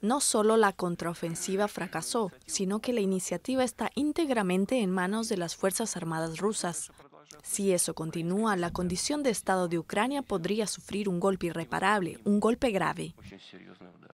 No solo la contraofensiva fracasó, sino que la iniciativa está íntegramente en manos de las Fuerzas Armadas rusas. Si eso continúa, la condición de Estado de Ucrania podría sufrir un golpe irreparable, un golpe grave.